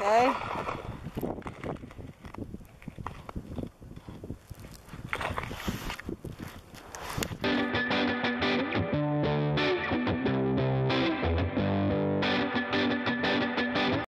Okay.